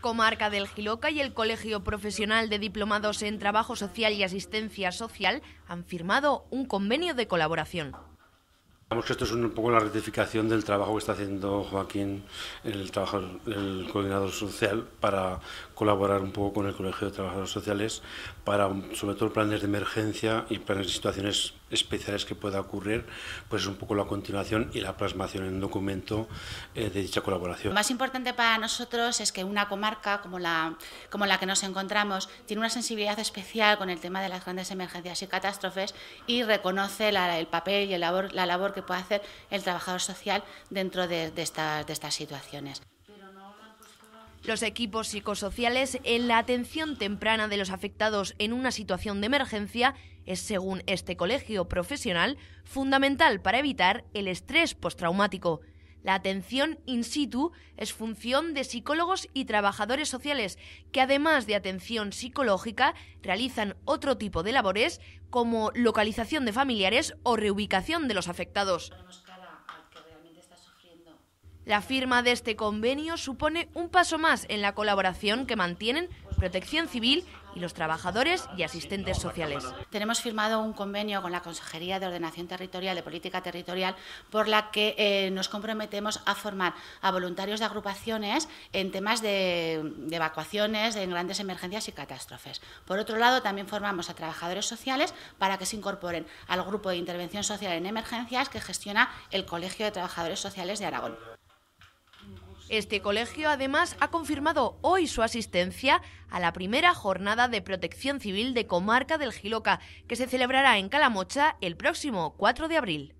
Comarca del Giloca y el Colegio Profesional de Diplomados en Trabajo Social y Asistencia Social han firmado un convenio de colaboración. Vamos que esto es un poco la rectificación del trabajo que está haciendo Joaquín, el, trabajo, el coordinador social, para colaborar un poco con el Colegio de Trabajadores Sociales para, sobre todo, planes de emergencia y planes de situaciones especiales que pueda ocurrir, pues es un poco la continuación y la plasmación en un documento eh, de dicha colaboración. Lo más importante para nosotros es que una comarca como la, como la que nos encontramos tiene una sensibilidad especial con el tema de las grandes emergencias y catástrofes y reconoce el papel y labor, la labor que puede hacer el trabajador social dentro de, de, estas, de estas situaciones. Los equipos psicosociales en la atención temprana de los afectados en una situación de emergencia es, según este colegio profesional, fundamental para evitar el estrés postraumático. La atención in situ es función de psicólogos y trabajadores sociales que además de atención psicológica realizan otro tipo de labores como localización de familiares o reubicación de los afectados. La firma de este convenio supone un paso más en la colaboración que mantienen Protección Civil y los trabajadores y asistentes sociales. Tenemos firmado un convenio con la Consejería de Ordenación Territorial, de Política Territorial, por la que eh, nos comprometemos a formar a voluntarios de agrupaciones en temas de, de evacuaciones, en grandes emergencias y catástrofes. Por otro lado, también formamos a trabajadores sociales para que se incorporen al grupo de intervención social en emergencias que gestiona el Colegio de Trabajadores Sociales de Aragón. Este colegio además ha confirmado hoy su asistencia a la primera jornada de protección civil de Comarca del Giloca, que se celebrará en Calamocha el próximo 4 de abril.